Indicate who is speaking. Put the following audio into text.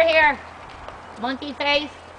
Speaker 1: over here. Monkey face.